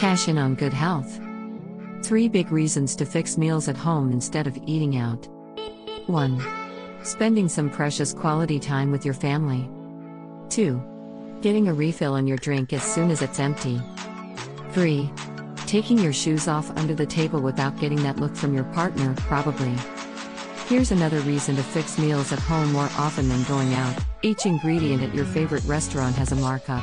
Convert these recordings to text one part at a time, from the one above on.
Cash in on good health. 3 big reasons to fix meals at home instead of eating out. 1. Spending some precious quality time with your family. 2. Getting a refill on your drink as soon as it's empty. 3. Taking your shoes off under the table without getting that look from your partner, probably. Here's another reason to fix meals at home more often than going out each ingredient at your favorite restaurant has a markup.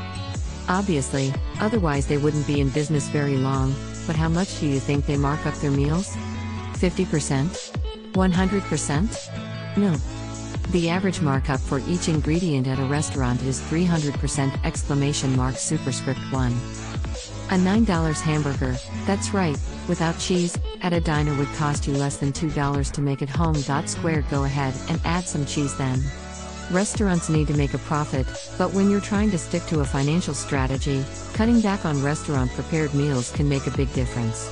Obviously, otherwise they wouldn't be in business very long, but how much do you think they mark up their meals? 50%? 100%? No. The average markup for each ingredient at a restaurant is 300% exclamation mark superscript 1. A $9 hamburger, that's right, without cheese, at a diner would cost you less than $2 to make at home. Square go ahead and add some cheese then. Restaurants need to make a profit, but when you're trying to stick to a financial strategy, cutting back on restaurant prepared meals can make a big difference.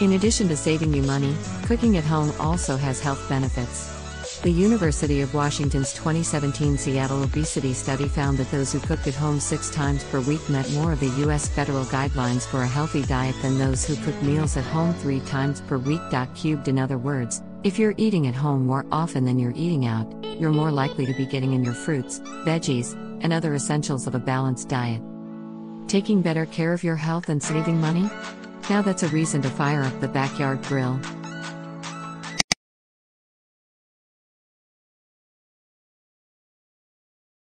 In addition to saving you money, cooking at home also has health benefits. The University of Washington's 2017 Seattle obesity study found that those who cooked at home six times per week met more of the U.S. federal guidelines for a healthy diet than those who cook meals at home three times per week. Cubed in other words, if you're eating at home more often than you're eating out, you're more likely to be getting in your fruits, veggies, and other essentials of a balanced diet. Taking better care of your health and saving money? Now that's a reason to fire up the backyard grill.